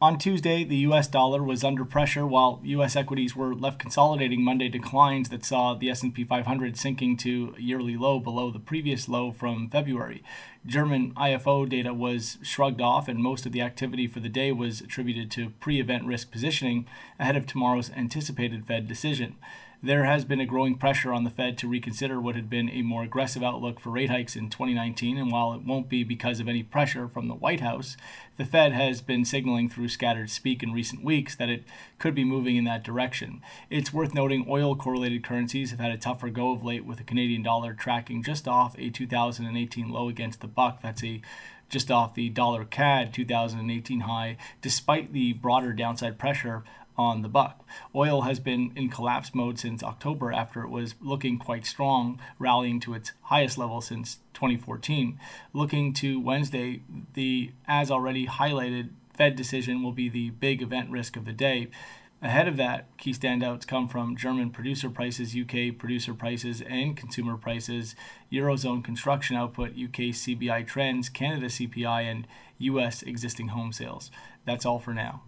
On Tuesday, the US dollar was under pressure while US equities were left consolidating Monday declines that saw the S&P 500 sinking to a yearly low below the previous low from February. German IFO data was shrugged off and most of the activity for the day was attributed to pre-event risk positioning ahead of tomorrow's anticipated Fed decision there has been a growing pressure on the Fed to reconsider what had been a more aggressive outlook for rate hikes in 2019. And while it won't be because of any pressure from the White House, the Fed has been signaling through scattered speak in recent weeks that it could be moving in that direction. It's worth noting oil correlated currencies have had a tougher go of late, with the Canadian dollar tracking just off a 2018 low against the buck. That's a just off the dollar CAD 2018 high, despite the broader downside pressure on the buck. Oil has been in collapse mode since October after it was looking quite strong, rallying to its highest level since 2014. Looking to Wednesday, the as already highlighted Fed decision will be the big event risk of the day. Ahead of that, key standouts come from German producer prices, UK producer prices, and consumer prices, Eurozone construction output, UK CBI trends, Canada CPI, and US existing home sales. That's all for now.